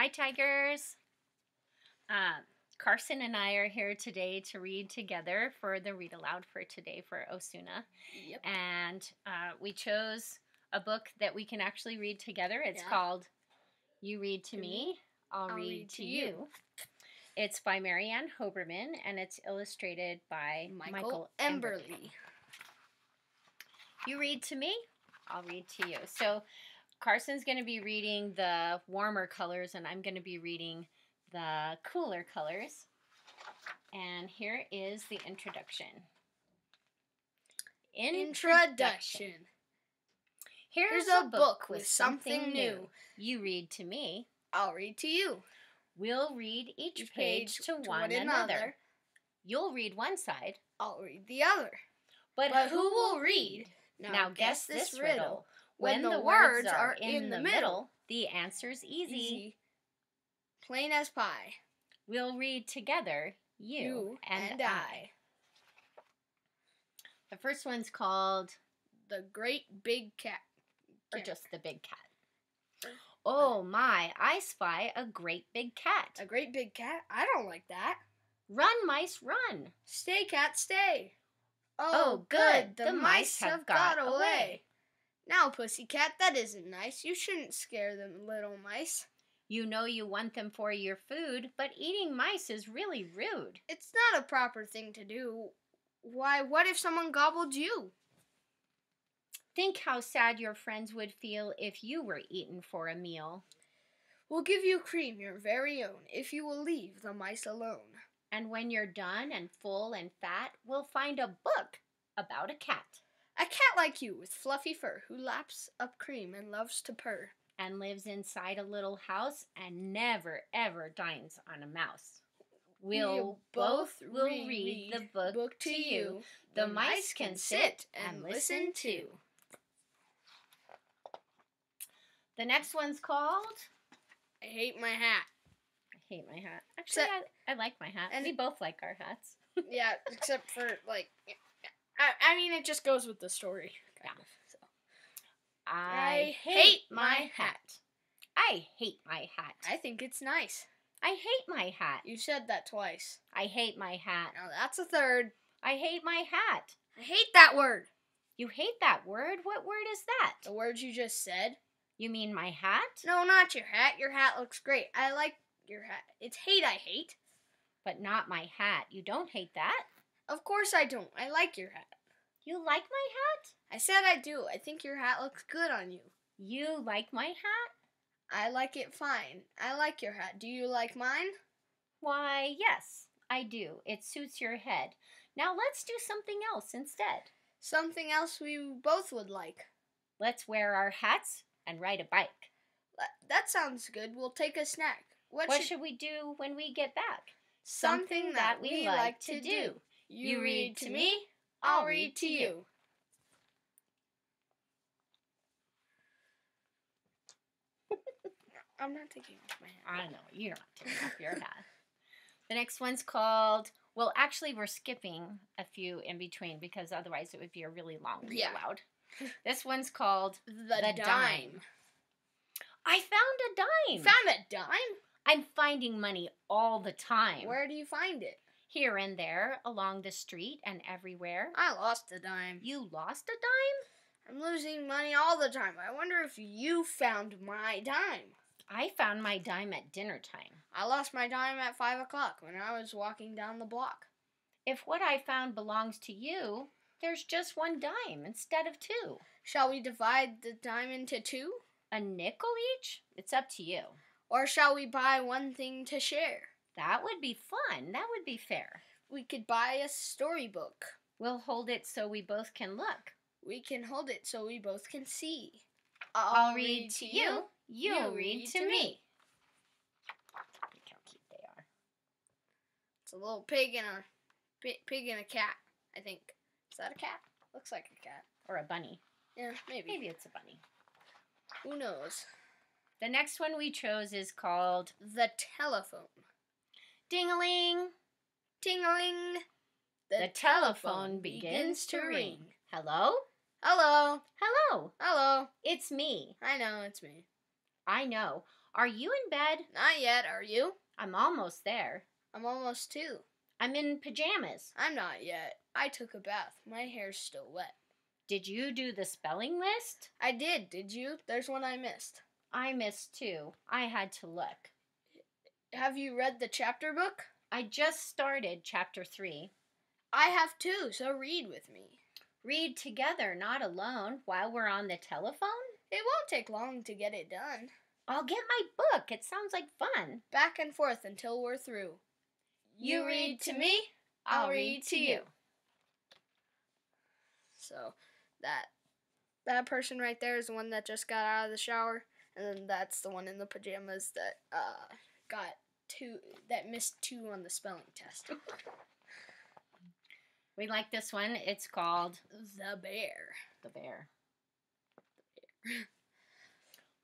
Hi, Tigers. Uh, Carson and I are here today to read together for the read aloud for today for Osuna. Yep. And uh, we chose a book that we can actually read together. It's Yeah. called You Read to To Me, Me, I'll, I'll read, Read to you. You. It's by Mary Ann Hoberman and it's illustrated by Michael, Emberley. Emberley. You read to me, I'll read to you. So Carson's going to be reading the warmer colors, and I'm going to be reading the cooler colors. And here is the introduction. Introduction. Here's, Here's a book with something new. You read to me. I'll read to you. We'll read each, Each page, to, one, another. You'll read one side, I'll read the other. but, But who will read? Now, guess this riddle. When the words are in the middle, the answer's easy. Easy. Plain as pie. We'll read together, you, You and, and I. I. The first one's called, The great big cat. or just the big cat. Uh, oh my, I spy a great big cat. A great big cat? I don't like that. Run, mice, run. Stay, cat, stay. Oh, oh good, The, the mice mice have have got, got away. away. Now, pussycat, that isn't nice. You shouldn't scare them little mice. You know you want them for your food, but eating mice is really rude. It's not a proper thing to do. Why, what if someone gobbled you? Think how sad your friends would feel if you were eaten for a meal. We'll give you cream, your very own, if you will leave the mice alone. And when you're done and full and fat, we'll find a book about a cat A cat like you with fluffy fur who laps up cream and loves to purr. and lives inside a little house and never ever dines on a mouse. We'll, both will read, the book, to you. The mice can sit and listen too. The next one's called I hate my hat. I hate my hat. Actually, Except- I, I like my hat. and- we both like our hats. yeah, except for like, I, I mean, it just goes with the story. Yeah. of, so. I, I hate hate my my hat. I hate my hat. I think it's nice. I hate my hat. You said that twice. I hate my hat. Now that's a third. I hate my hat. I hate that word. You hate that word? What word is that? The words you just said. You mean my hat? No, not your hat. Your hat looks great. I like your hat. It's hate I hate. But not my hat. You don't hate that? Of course I don't. I like your hat. You like my hat? I said I do. I think your hat looks good on you. You like my hat? I like it fine. I like your hat. Do you like mine? Why, yes, I do. It suits your head. Now let's do something else instead. Something else we both would like. Let's wear our hats and ride a bike. That- That sounds good. We'll take a snack. What, What should, should we do when we get back? something that we like to do. You read to me, I'll read to you. I'm not taking off my hat. I know, you're not taking off your hat. The next one's called, well, actually, we're skipping a few in between because otherwise it would be a really long read Yeah. aloud. This one's called The, The dime. Dime. I Found a Dime. You found a dime? I'm finding money all the time. Where do you find it? Here and there, along the street and everywhere. I lost a dime. You lost a dime? I'm losing money all the time. I wonder if you found my dime. I found my dime at dinner time. I lost my dime at five o'clock when I was walking down the block. If what I found belongs to you, there's just one dime instead of two. Shall we divide the dime into two? A nickel each? It's up to you. Or shall we buy one thing to share? That would be fun. That would be fair. We could buy a storybook. We'll hold it so we both can look. We can hold it so we both can see. I'll, read to you. You read to me. Look how cute they are. It's a little pig and a pig and a cat. I think. Is that a cat? Looks like a cat. Or a bunny. Yeah, maybe. Maybe it's a bunny. Who knows? The next one we chose is called The telephone. Ding-a-ling. Tingling. The, telephone begins to ring. Hello? Hello. Hello. Hello. It's me. I know it's me. I know. Are you in bed? Not yet, are you? I'm almost there. I'm almost too. I'm in pajamas. I'm not yet. I took a bath. My hair's still wet. Did you do the spelling list? I did, did you? There's one I missed. I missed too. I had to look. Have you read the chapter book? I just started chapter 3. I have too, so read with me. Read together, not alone, while we're on the telephone? It won't take long to get it done. I'll get my book. It sounds like fun. Back and forth until we're through. You read to me, I'll read to you. So that that person right there is the one that just got out of the shower, and then that's the one in the pajamas that uh got two that missed two on the spelling test. We like this one. It's called the bear. The Bear.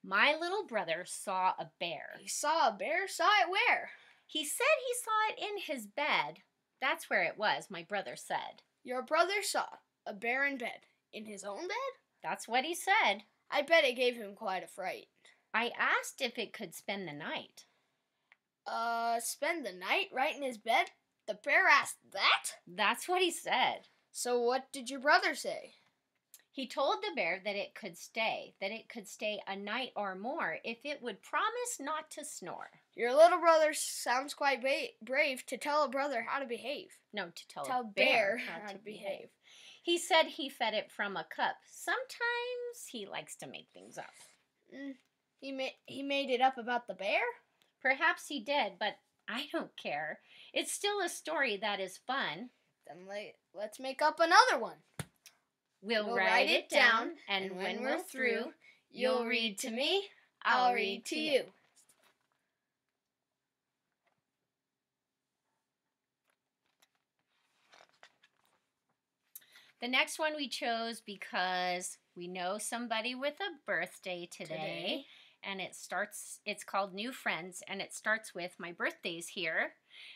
My little brother saw a bear. He saw a bear. Saw it where? He said he saw it in his bed. That's where it was, my brother said. Your brother saw a bear in bed. In his own bed? That's what he said. I bet it gave him quite a fright. I asked if it could spend the night. Uh, spend the night right in his bed? The bear asked that? That's what he said. So what did your brother say? He told the bear that it could stay, that it could stay a night or more if it would promise not to snore. Your little brother sounds quite ba- brave to tell a brother how to behave. No, to tell, Tell a bear, bear how to behave. He said he fed it from a cup. Sometimes he likes to make things up. Mm, he made he made it up about the bear. Perhaps he did, but I don't care. It's still a story that is fun. Then let, let's make up another one. We'll, We'll write it down, and, when we're through, you'll read to me, I'll read to you. The next one we chose because we know somebody with a birthday today, Today. And it starts it's called New Friends and it starts with my birthday's here.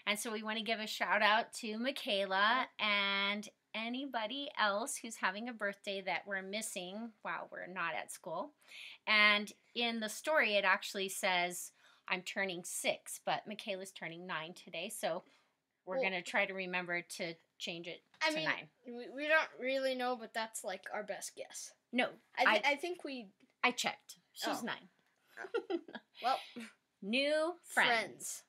And so we want to give a shout out to Michaela and anybody else who's having a birthday that we're missing while we're not at school. And in the story it actually says I'm turning 6, but Michaela's turning 9 today, so we're Well- going to try to remember to change it I to mean, 9. we, we don't really know, but that's like our best guess. No, I, th- I, think we I checked. She's Oh. nine. Well New friends. friends.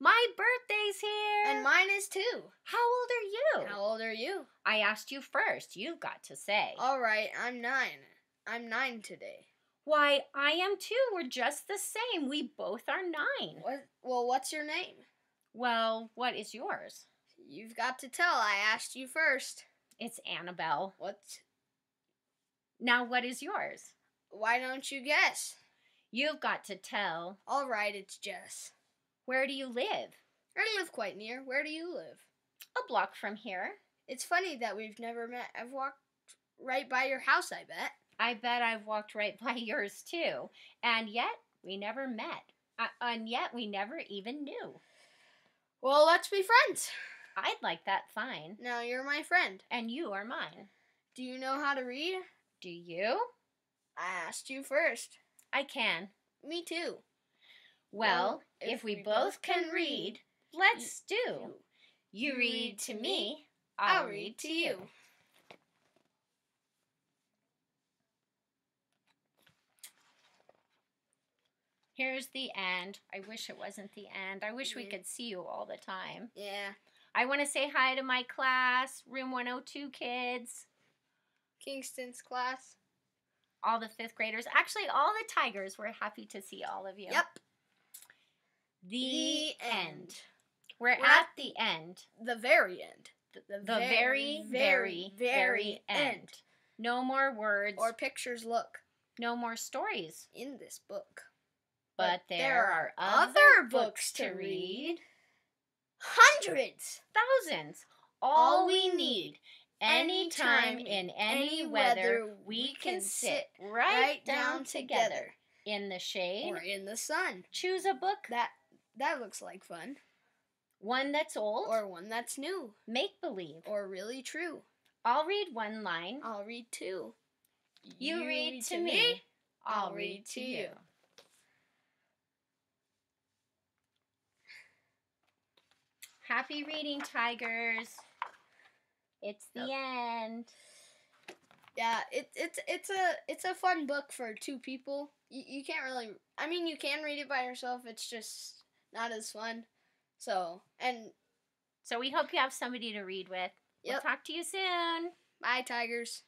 My birthday's here. and mine is too. How old are you? How old are you? I asked you first. You've got to say. All right, I'm nine. I'm nine today. Why, I am too. We're just the same. We both are nine. What? Well, what's your name? Well, what is yours? You've got to tell. I asked you first. It's Annabelle. What? Now, what is yours? Why don't you guess? You've got to tell. All right, it's Jess. Where do you live? I live quite near. Where do you live? A block from here. It's funny that we've never met. I've walked right by your house. I bet. I bet I've walked right by yours too. And yet, we never met. Uh, and yet, we never even knew. Well, let's be friends. I'd like that fine. Now you're my friend. And you are mine. Do you know how to read? Do you? I asked you first. I can. Me too. Well, Well, if, we, both can read, let's do. You. Read to me, I'll read to you. Here's the end. I wish it wasn't the end. I wish we could see you all the time. Yeah. I want to say hi to my class, room 102 kids, Kingston's class. All the fifth graders. Actually, all the tigers. We're happy to see all of you. Yep. The, The end. end. We're, We're at at the end. The very end. The, The very, very, very end. No more words Or pictures look no more stories. in this book. But there are other books to read. Hundreds. Thousands. All we need. Anytime in any weather, we can sit right down together in the shade or in the sun. Choose a book that that looks like fun. One that's old or one that's new. Make believe or really true. I'll read one line. I'll read two. You, you read, read, to, me. me. I'll read to you. Happy reading, Tigers. It's the Yep. end. Yeah, it, it's it's a it's a fun book for two people. You, you can't really. I mean, you can read it by yourself. It's just not as fun. So and So we hope you have somebody to read with. We'll talk to you soon. bye, tigers.